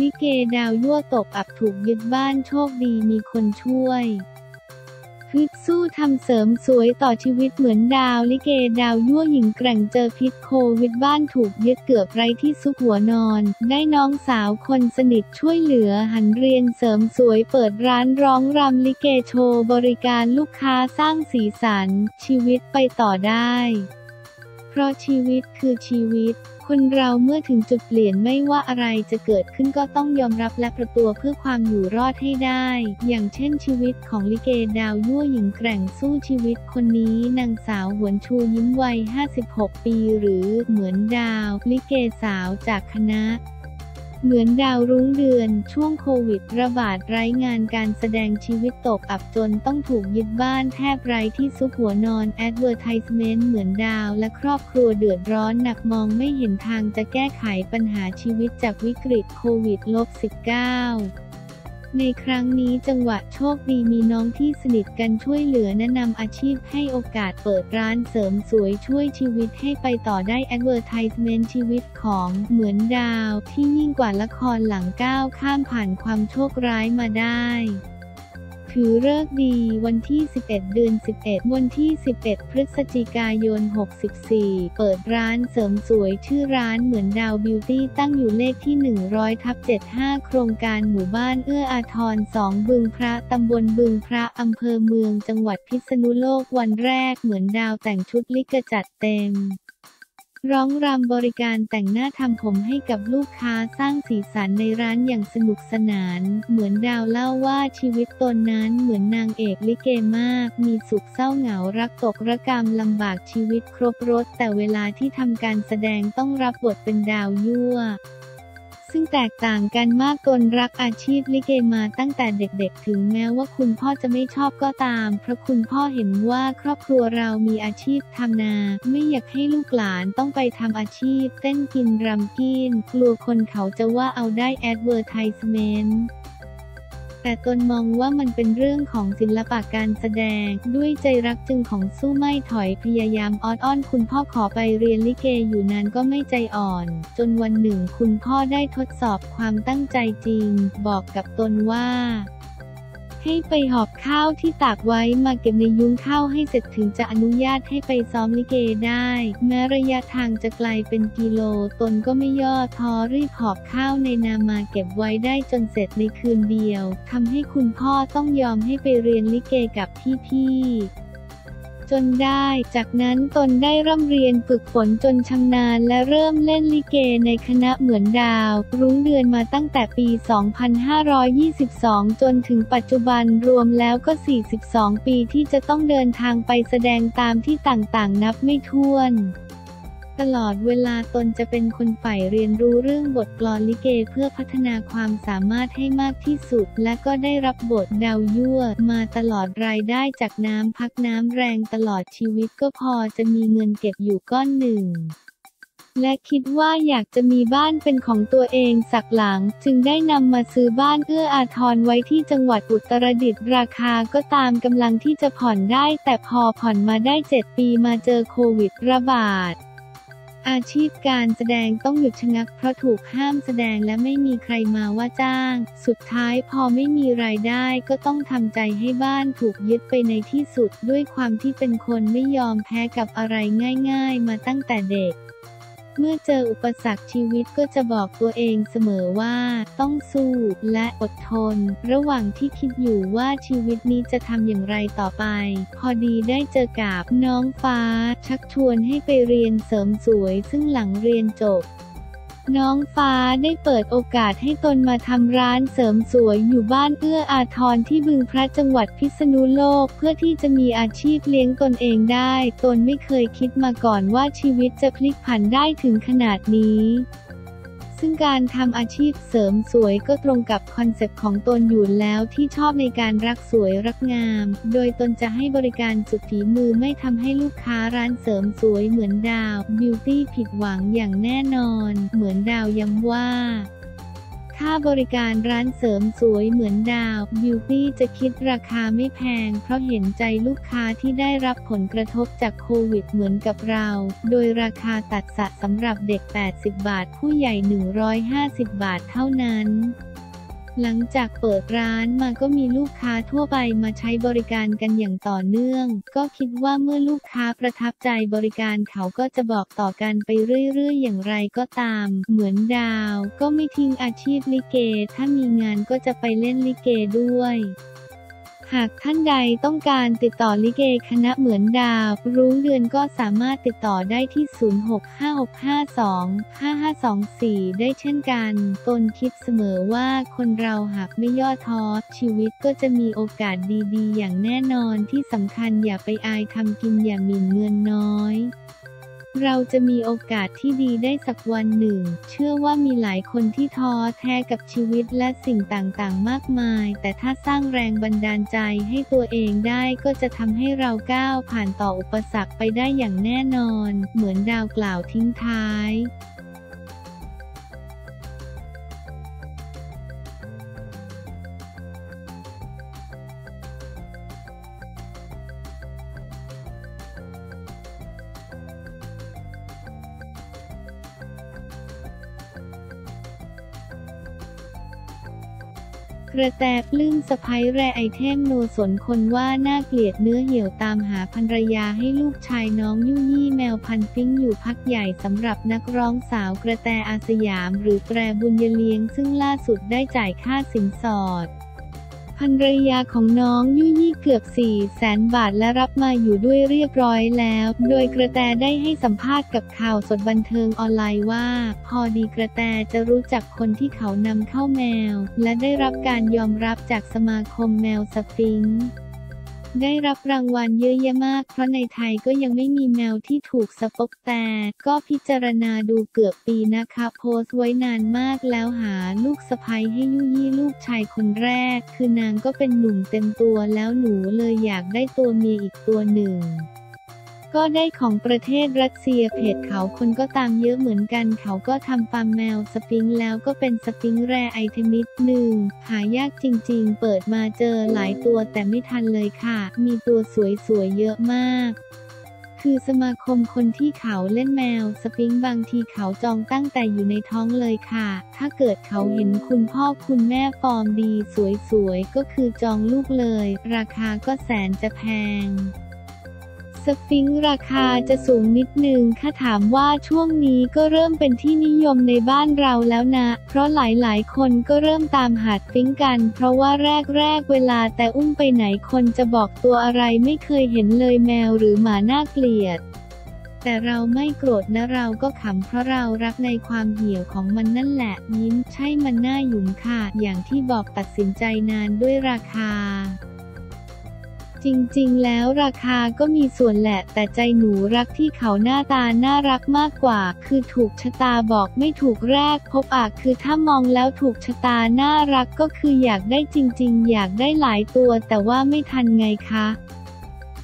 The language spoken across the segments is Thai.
ลิเกดาวยั่วตกอับถูกยึดบ้านโชคดีมีคนช่วยฮึดสู้ทำเสริมสวยต่อชีวิตเหมือนดาวลิเกดาวยั่วหญิงแกร่งเจอพิษโควิดบ้านถูกยึดเกือบไรที่ซุกหัวนอน ได้น้องสาวคนสนิทช่วยเหลือหันเรียนเสริมสวยเปิดร้านร้องรำลิเกโชว์บริการลูกค้าสร้างสีสัน ชีวิตไปต่อได้ เพราะชีวิตคือชีวิต คนเราเมื่อถึงจุดเปลี่ยนไม่ว่าอะไรจะเกิดขึ้นก็ต้องยอมรับและปรับตัวเพื่อความอยู่รอดให้ได้ อย่างเช่นชีวิตของลิเกดาวยั่วหญิงแกร่งสู้ชีวิตคนนี้นางสาวหวนชูยิ้มวัย 56 ปี หรือเหมือนดาว ลิเกสาวจากคณะ เหมือนดาวรุ้งเดือน ช่วงโควิด ระบาดไร้งานการแสดงชีวิตตกอับจนต้องถูกยึดบ้านแทบไร้ที่ซุกหัวนอน advertisement เหมือนดาวและครอบครัวเดือดร้อนหนักมองไม่เห็นทางจะแก้ไขปัญหาชีวิตจากวิกฤตโควิด -19 ในครั้งนี้จังหวะโชคดีมีน้องที่สนิทกันช่วยเหลือแนะนำอาชีพให้โอกาสเปิดร้านเสริมสวยช่วยชีวิตให้ไปต่อได้ Advertisement ชีวิตของเหมือนดาวที่ยิ่งกว่าละครหลังก้าวข้ามผ่านความโชคร้ายมาได้ ถือเลิกดีวันที่ 11 เดือน 11 วันที่ 11 พฤศจิกายน 64 เปิดร้านเสริมสวยชื่อร้านเหมือนดาวบิวตี้ตั้งอยู่เลขที่ 100ทับ75 โครงการหมู่บ้านเอื้ออาทร 2 บึงพระตำบลบึงพระอำเภอเมืองจังหวัดพิษณุโลกวันแรกเหมือนดาวแต่งชุดลิกจัดเต็ม ร้องรำบริการแต่งหน้าทำผมให้กับลูกค้าสร้างสีสันในร้านอย่างสนุกสนาน เหมือนดาวเล่าว่าชีวิตตนนั้นเหมือนนางเอกลิเกมาก มีสุขเศร้าเหงารักตกระกรรมลำบากชีวิตครบรส แต่เวลาที่ทำการแสดงต้องรับบทเป็นดาวยั่ว ซึ่งแตกต่างกันมากตนรักอาชีพลิเกมาตั้งแต่เด็กๆ ถึงแม้ว่าคุณพ่อจะไม่ชอบก็ตาม เพราะคุณพ่อเห็นว่าครอบครัวเรามีอาชีพทำนา ไม่อยากให้ลูกหลานต้องไปทำอาชีพ เต้นกินรำกิน กลัวคนเขาจะว่าเอาได้ advertisementนต์ แต่ตนมองว่ามันเป็นเรื่องของศิลปะการแสดง ด้วยใจรักจึงของสู้ไม่ถอยพยายามออดอ้อนคุณพ่อขอไปเรียนลิเกอยู่นานก็ไม่ใจอ่อน จนวันหนึ่งคุณพ่อได้ทดสอบความตั้งใจจริง บอกกับตนว่า ให้ไปหอบข้าวที่ตากไว้มาเก็บในยุ้งข้าวให้เสร็จถึงจะอนุญาตให้ไปซ้อมลิเกได้ แม้ระยะทางจะไกลเป็นกิโล ตนก็ไม่ย่อท้อรีบหอบข้าวในนามาเก็บไว้ได้จนเสร็จในคืนเดียว ทำให้คุณพ่อต้องยอมให้ไปเรียนลิเกกับพี่ๆ จนได้ จากนั้นตนได้ร่ำเรียนฝึกฝนจนชำนาญและเริ่มเล่นลิเกในคณะเหมือนดาว รุ้งเดือนมาตั้งแต่ปี 2522 จนถึงปัจจุบันรวมแล้วก็ 42 ปีที่จะต้องเดินทางไปแสดงตามที่ต่างๆ นับไม่ถ้วน ตลอดเวลาตนจะเป็นคนใฝ่เรียนรู้เรื่องบทกลอนลิเกเพื่อพัฒนาความสามารถให้มากที่สุด และก็ได้รับบทดาวยั่ว มาตลอดรายได้จากน้ำพักน้ำแรงตลอดชีวิตก็พอจะมีเงินเก็บอยู่ก้อนหนึ่งและคิดว่าอยากจะมีบ้านเป็นของตัวเองสักหลัง จึงได้นำมาซื้อบ้านเอื้ออาทรไว้ที่จังหวัดอุตรดิตถ์ราคาก็ตามกำลังที่จะผ่อนได้ แต่พอผ่อนมาได้ 7 ปีมาเจอโควิดระบาด อาชีพการแสดงต้องหยุดชะงักเพราะถูกห้ามแสดงและไม่มีใครมาว่าจ้าง สุดท้ายพอไม่มีรายได้ก็ต้องทำใจให้บ้านถูกยึดไปในที่สุดด้วยความที่เป็นคนไม่ยอมแพ้กับอะไรง่าย ๆ มาตั้งแต่เด็ก เมื่อเจออุปสรรคชีวิตก็จะบอกตัวเองเสมอว่าต้องสู้และอดทน ระหว่างที่คิดอยู่ว่าชีวิตนี้จะทำอย่างไรต่อไป พอดีได้เจอกับน้องฟ้า ชักชวนให้ไปเรียนเสริมสวยซึ่งหลังเรียนจบ น้องฟ้าได้เปิดโอกาสให้ตนมาทำร้านเสริมสวยอยู่บ้านเอื้ออาทรที่บึงพระจังหวัดพิษณุโลกเพื่อที่จะมีอาชีพเลี้ยงตนเองได้ ตนไม่เคยคิดมาก่อนว่าชีวิตจะพลิกผันได้ถึงขนาดนี้ ซึ่งการทำอาชีพเสริมสวยก็ตรงกับคอนเซปต์ของตนอยู่แล้วที่ชอบในการรักสวยรักงาม โดยตนจะให้บริการสุดฝีมือไม่ทำให้ลูกค้าร้านเสริมสวยเหมือนดาวบิวตี้ผิดหวังอย่างแน่นอน เหมือนดาวย้ำว่า ค่าบริการร้านเสริมสวยเหมือนดาวบิวตี้จะคิดราคาไม่แพง เพราะเห็นใจลูกค้าที่ได้รับผลกระทบจากโควิดเหมือนกับเรา โดยราคาตัดสะสำหรับเด็ก 80 บาท ผู้ใหญ่ 150 บาทเท่านั้น หลังจากเปิดร้านมาก็มีลูกค้าทั่วไปมาใช้บริการกันอย่างต่อเนื่อง ก็คิดว่าเมื่อลูกค้าประทับใจบริการเขาก็จะบอกต่อกันไปเรื่อยๆ อย่างไรก็ตาม เหมือนดาว ก็ไม่ทิ้งอาชีพลิเก ถ้ามีงานก็จะไปเล่นลิเกด้วย หากท่านใดต้องการติดต่อลิเกคณะเหมือนดาว รู้เดือนก็สามารถติดต่อได้ที่ 0656525524 ได้เช่นกันตนคิดเสมอว่าคนเราหากไม่ย่อท้อชีวิตก็จะมีโอกาสดีๆ อย่างแน่นอนที่สำคัญอย่าไปอายทำกินอย่าหมิ่นเงินน้อย เราจะมีโอกาสที่ดีได้สักวันหนึ่ง เชื่อว่ามีหลายคนที่ท้อแท้กับชีวิตและสิ่งต่างๆ มากมาย แต่ถ้าสร้างแรงบันดาลใจให้ตัวเองได้ก็จะทำให้เราก้าวผ่านต่ออุปสรรคไปได้อย่างแน่นอน เหมือนดาวกล่าวทิ้งท้าย กระแตปลื้มสะใภ้ rare item no สนคนว่าน่าเกลียดเนื้อเหี่ยวตามหาภรรยาให้ลูกชายน้องยุ่ยี่แมวพันธุ์สฟิงซ์อยู่พักใหญ่สำหรับนักร้องสาวกระแตอาร์สยาม หรือแปรบุญยะเลี้ยงซึ่งล่าสุดได้จ่ายค่าสินสอด ภรรยาของน้องยุยี่เกือบ4แสนบาทและรับมาอยู่ด้วยเรียบร้อยแล้ว โดยกระแตได้ให้สัมภาษณ์กับข่าวสดบันเทิงออนไลน์ว่า พอดีกระแตจะรู้จักคนที่เขานำเข้าแมว และได้รับการยอมรับจากสมาคมแมวสฟิงค์ ได้รับรางวัลเยอะแยะมาก เพราะในไทยก็ยังไม่มีแมวที่ถูกสปกแต่ก็พิจารณาดูเกือบปีนะคะ โพสต์ไว้นานมากแล้วหาลูกสะใภ้ให้ยุยี่ลูกชายคนแรก คือนางก็เป็นหนุ่มเต็มตัวแล้วหนูเลยอยากได้ตัวเมียอีกตัวหนึ่ง ก็ได้ของประเทศรัสเซียเพจเขาคนก็ตามเยอะเหมือนกัน เขาก็ทำฟาร์มแมวสฟิงซ์แล้วก็เป็นสฟิงซ์ rare item นิดหนึ่งหายากจริงๆ เปิดมาเจอหลายตัวแต่ไม่ทันเลยค่ะ มีตัวสวยๆเยอะมากคือสมาคมคนที่เขาเล่นแมวสฟิงซ์บางทีเขาจองตั้งแต่อยู่ในท้องเลยค่ะ ถ้าเกิดเขาเห็นคุณพ่อคุณแม่ฟอร์มดีสวยๆ ก็คือจองลูกเลย ราคาก็แสนจะแพง สฟิงค์ราคาจะสูงนิดนึงค่ะถามว่าช่วงนี้ก็เริ่มเป็นที่นิยมในบ้านเราแล้วนะ เพราะหลายๆ คนก็เริ่มตามหาฟิงค์กัน เพราะว่าแรกๆ เวลาแต่อุ้มไปไหนคนจะบอกตัวอะไรไม่เคยเห็นเลยแมวหรือหมาน่าเกลียดแต่เราไม่โกรธนะเราก็ขำเพราะเรารักในความเหี่ยวของมันนั่นแหละยิ้มใช่มันน่าหยุมค่ะ อย่างที่บอกตัดสินใจนานด้วยราคา จริงๆ แล้วราคาก็มีส่วนแหละ แต่ใจหนูรักที่เขาหน้าตาน่ารักมากกว่า คือถูกชะตาบอกไม่ถูกแรกพบอะคือถ้ามองแล้วถูกชะตาน่ารักก็คืออยากได้จริงๆ อยากได้หลายตัวแต่ว่าไม่ทันไงคะ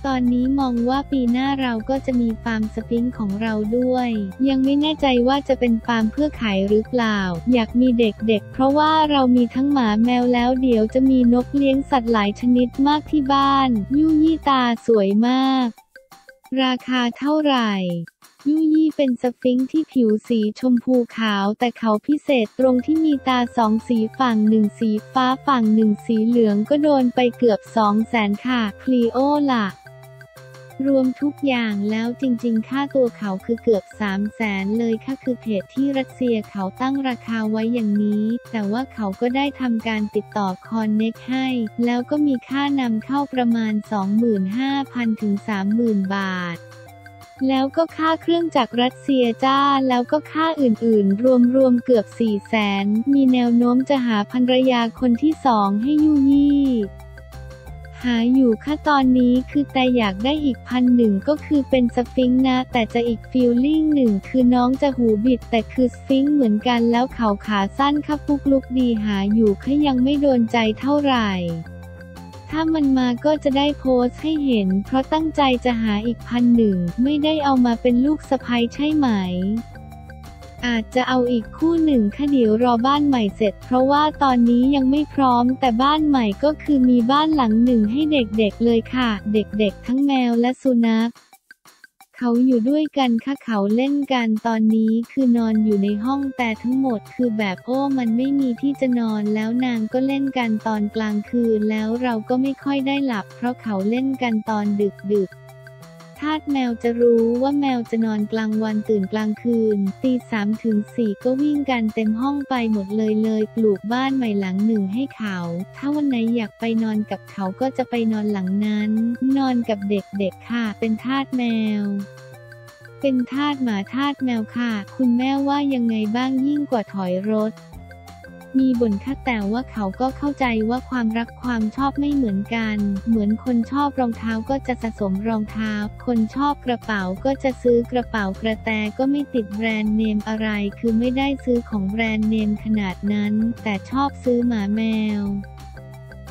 ตอนนี้มองว่าปีหน้าเราก็จะมีฟาร์มสฟิงของเราด้วย ยังไม่แน่ใจว่าจะเป็นฟาร์มเพื่อขายหรือเปล่า อยากมีเด็กๆ เพราะว่าเรามีทั้งหมาแมวแล้วเดี๋ยวจะมีนกเลี้ยงสัตว์หลายชนิดมากที่บ้าน ยู่ยี่ตาสวยมาก ราคาเท่าไหร่ยูยี่เป็นสฟิงค์ที่ผิวสีชมพูขาว แต่เขาพิเศษตรงที่มีตาสองสีฝั่งหนึ่งสีฟ้าฝั่งหนึ่งสีเหลืองก็โดนไปเกือบสองแสนค่ะคลีโอล่ะ รวมทุกอย่างแล้วจริงๆ ค่าตัวเขาคือเกือบ 3 0 0แสนเลยค่ะคือเพจที่รัสเซียเขาตั้งราคาไว้อย่างนี้ แต่ว่าเขาก็ได้ทำการติดต่อ connect ให้ แล้วก็มีค่านำเข้าประมาณ 25,000 ถึง 30,000 บาทแล้วก็ค่าเครื่องจากรัสเซียจ้า แล้วก็ค่าอื่นๆ รวมๆ เกือบ4 0 0แสน มีแนวโน้มจะหาภรรยาคนที่สองให้ยูยี่ หาอยู่ค่ะตอนนี้คือแตอยากได้อีกพันธุ์หนึ่งก็คือเป็นสฟิงซ์นะแต่จะอีก feeling หนึ่งคือน้องจะหูบิดแต่คือสฟิงซ์เหมือนกันแล้วเขาขาสั้นค่ะปุกลุกดีหาอยู่ค่ะยังไม่โดนใจเท่าไหร่ ถ้ามันมาก็จะได้โพสให้เห็น เพราะตั้งใจจะหาอีกพันหนึ่งไม่ได้เอามาเป็นลูกสะพ้ยใช่ไหม อาจจะเอาอีกคู่หนึ่งค่ะเดี๋ยวรอบ้านใหม่เสร็จ เพราะว่าตอนนี้ยังไม่พร้อม แต่บ้านใหม่ก็คือมีบ้านหลังหนึ่งให้เด็กๆเลยค่ะ เด็กๆ ทั้งแมวและสุนัขเขาอยู่ด้วยกันค่ะเขาเล่นกันตอนนี้คือนอนอยู่ในห้องแต่ทั้งหมดคือแบบโอ้มันไม่มีที่จะนอนแล้วนางก็เล่นกันตอนกลางคืนแล้วเราก็ไม่ค่อยได้หลับ เพราะเขาเล่นกันตอนดึกดึก ทาสแมวจะรู้ว่าแมวจะนอนกลางวันตื่นกลางคืน ตีสามถึงสี่ก็วิ่งกันเต็มห้องไปหมดเลยเลยปลูกบ้านใหม่หลังหนึ่งให้เขา ถ้าวันไหนอยากไปนอนกับเขาก็จะไปนอนหลังนั้น นอนกับเด็กๆค่ะ เป็นทาสแมวเป็นทาสหมาทาสแมวค่ะ คุณแม่ว่ายังไงบ้างยิ่งกว่าถอยรถ มีบ่นค่ะแต่ว่าเขาก็เข้าใจว่าความรักความชอบไม่เหมือนกัน เหมือนคนชอบรองเท้าก็จะสะสมรองเท้า คนชอบกระเป๋าก็จะซื้อกระเป๋ากระแตก็ไม่ติดแบรนด์เนมอะไร คือไม่ได้ซื้อของแบรนด์เนมขนาดนั้น แต่ชอบซื้อหมาแมว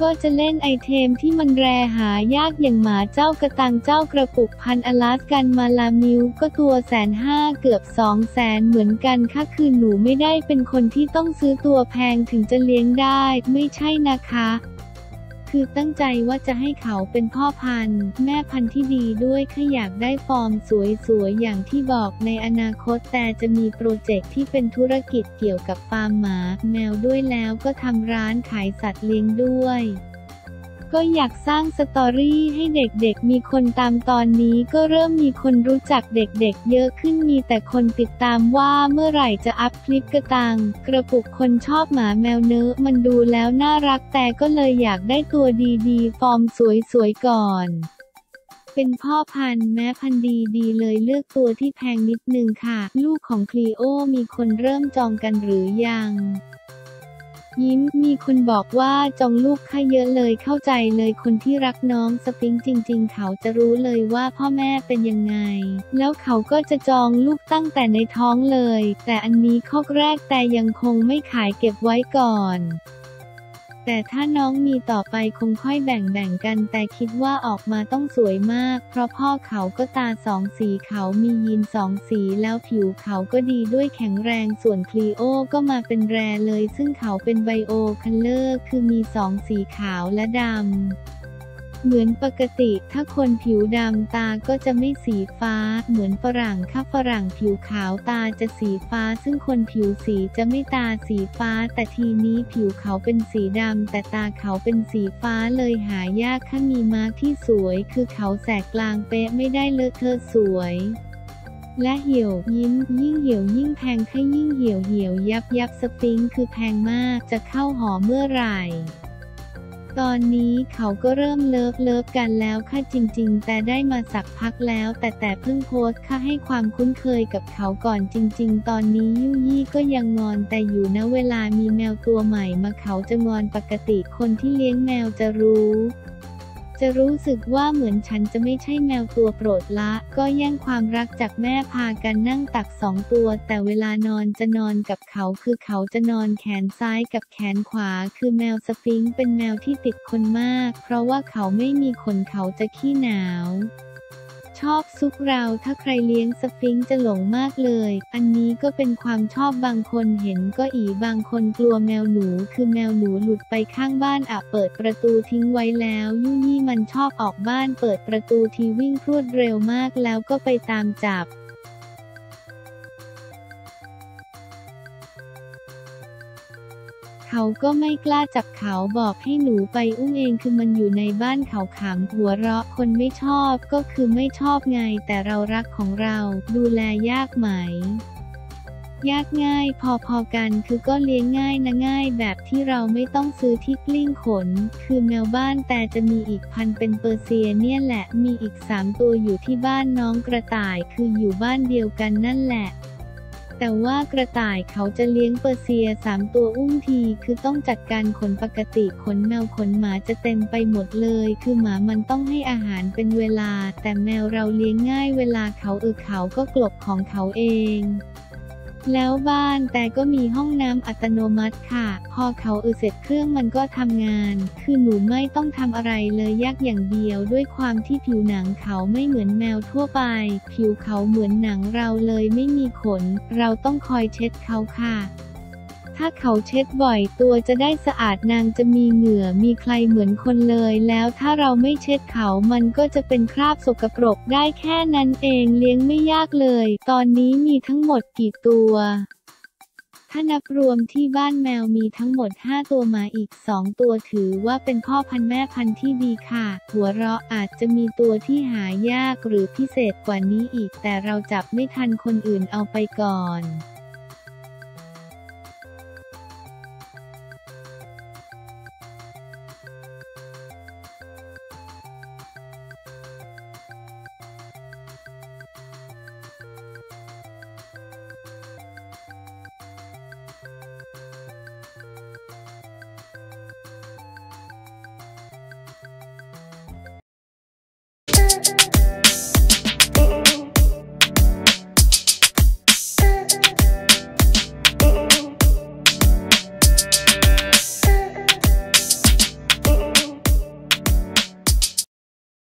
ก็จะเล่นไอเทมที่มันแรหายากอย่างหมาเจ้ากระตังเจ้ากระปุกพันอลาสกันมาลามิวก็ตัวแสนห้าเกือบสองแสนเหมือนกันค่ะคือหนูไม่ได้เป็นคนที่ต้องซื้อตัวแพงถึงจะเลี้ยงได้ ไม่ใช่นะคะ คือตั้งใจว่าจะให้เขาเป็นพ่อพันธุ์ แม่พันธุ์ที่ดีด้วยแค่อยากได้ฟอร์มสวยๆ อย่างที่บอกในอนาคตแต่จะมีโปรเจกต์ที่เป็นธุรกิจเกี่ยวกับฟาร์มหมา แมวด้วยแล้วก็ทำร้านขายสัตว์เลี้ยงด้วย ก็อยากสร้างสตอรี่ให้เด็กๆ มีคนตามตอนนี้ก็เริ่มมีคนรู้จักเด็กๆ เยอะขึ้นมีแต่คนติดตามว่าเมื่อไหร่จะอัพคลิปกระตัง กระปุกคนชอบหมาแมวเนื้อมันดูแล้วน่ารักแต่ก็เลยอยากได้ตัวดีๆ ฟอร์มสวยๆ ก่อนเป็นพ่อพันธุ์แม้พันธุ์ดีๆเลยเลือกตัวที่แพงนิดนึงค่ะ ลูกของคลีโอมีคนเริ่มจองกันหรือยัง ยิ้ม มีคนบอกว่าจองลูกค่าเยอะเลยเข้าใจเลยคนที่รักน้องสฟิงจริง ๆ เขาจะรู้เลยว่าพ่อแม่เป็นยังไง แล้วเขาก็จะจองลูกตั้งแต่ในท้องเลย แต่อันนี้ข้อแรกแต่ยังคงไม่ขายเก็บไว้ก่อน แต่ถ้าน้องมีต่อไปคงค่อยแบ่งๆกัน แต่คิดว่าออกมาต้องสวยมาก เพราะพ่อเขาก็ตาสองสีเขามียีนสองสีแล้วผิวเขาก็ดีด้วยแข็งแรงส่วนคลีโอก็มาเป็นแรเลย ซึ่งเขาเป็นไบโอคัลเลอร์คือมีสองสีขาวและดำ เหมือนปกติถ้าคนผิวดำตาก็จะไม่สีฟ้า เหมือนฝรั่งค่ะฝรั่งผิวขาวตาจะสีฟ้า ซึ่งคนผิวสีจะไม่ตาสีฟ้า แต่ทีนี้ผิวเขาเป็นสีดำแต่ตาเขาเป็นสีฟ้าเลยหายากค่ะมีมาร์กที่สวย คือเขาแสกกลางเป๊ะไม่ได้เลอะเทอะสวยและเหี่ยวยิ้ม ยิ่งเหี่ยวยิ่งแพงค่ยิ่งเหี่ยวเหี่ยวยับยับสฟิงคือแพงมากจะเข้าหอเมื่อไหร่ ตอนนี้เขาก็เริ่ม love love กันแล้วค่ะจริง ๆ แต่ได้มาสักพักแล้ว แต่แตเพิ่งโพสต์ค่ะให้ความคุ้นเคยกับเขาก่อนจริง ๆ ตอนนี้ยุยี่ก็ยังงอนแตอยู่นะเวลามีแมวตัวใหม่มาเขาจะงอนปกติคนที่เลี้ยงแมวจะรู้ จะรู้สึกว่าเหมือนฉันจะไม่ใช่แมวตัวโปรดละ ก็แย่งความรักจากแม่พากันนั่งตักสองตัว แต่เวลานอนจะนอนกับเขาคือเขาจะนอนแขนซ้ายกับแขนขวา คือแมวสฟิงค์เป็นแมวที่ติดคนมาก เพราะว่าเขาไม่มีขนเขาจะขี้หนาว ชอบซุกเราถ้าใครเลี้ยงสฟิงค์จะหลงมากเลย อันนี้ก็เป็นความชอบบางคนเห็นก็อีบางคนกลัวแมวหนู คือแมวหนูหลุดไปข้างบ้านอะเปิดประตูทิ้งไว้แล้วยุ่ยี่มันชอบออกบ้านเปิดประตูทีวิ่งพรวดเร็วมากแล้วก็ไปตามจับ เขาก็ไม่กล้าจับเขาบอกให้หนูไปอุ้มเองคือมันอยู่ในบ้านเขาขำหัวเราะคนไม่ชอบก็คือไม่ชอบไงแต่เรารักของเราดูแลยากไหม ยากง่ายพอๆกันคือก็เลี้ยงง่ายนะง่ายแบบที่เราไม่ต้องซื้อที่กลิ้งขน คือแมวบ้านแต่จะมีอีกพันเป็นเปอร์เซียเนี่ยแหละมีอีกสามตัวอยู่ที่บ้านน้องกระต่ายคืออยู่บ้านเดียวกันนั่นแหละ แต่ว่ากระต่ายเขาจะเลี้ยงเปอร์เซียสามตัวอุ้มที คือต้องจัดการขนปกติขนแมวขนหมาจะเต็มไปหมดเลย คือหมามันต้องให้อาหารเป็นเวลา แต่แมวเราเลี้ยงง่ายเวลาเขาเออเขาก็กลบของเขาเอง แล้วบ้านแต่ก็มีห้องน้ำอัตโนมัติค่ะ พอเขาอือเสร็จเครื่องมันก็ทำงาน คือหนูไม่ต้องทำอะไรเลยยากอย่างเดียว ด้วยความที่ผิวหนังเขาไม่เหมือนแมวทั่วไป ผิวเขาเหมือนหนังเราเลยไม่มีขน เราต้องคอยเช็ดเขาค่ะ ถ้าเขาเช็ดบ่อยตัวจะได้สะอาดนางจะมีเหงื่อมีใครเหมือนคนเลยแล้วถ้าเราไม่เช็ดเขามันก็จะเป็นคราบสกปรกได้แค่นั้นเองเลี้ยงไม่ยากเลย ตอนนี้มีทั้งหมดกี่ตัว ถ้านับรวมที่บ้านแมวมีทั้งหมด 5 ตัวมาอีก 2 ตัวถือว่าเป็นพ่อพันธุ์แม่พันธุ์ที่ดีค่ะ หัวเราะอาจจะมีตัวที่หายากหรือพิเศษกว่านี้อีก แต่เราจับไม่ทันคนอื่นเอาไปก่อน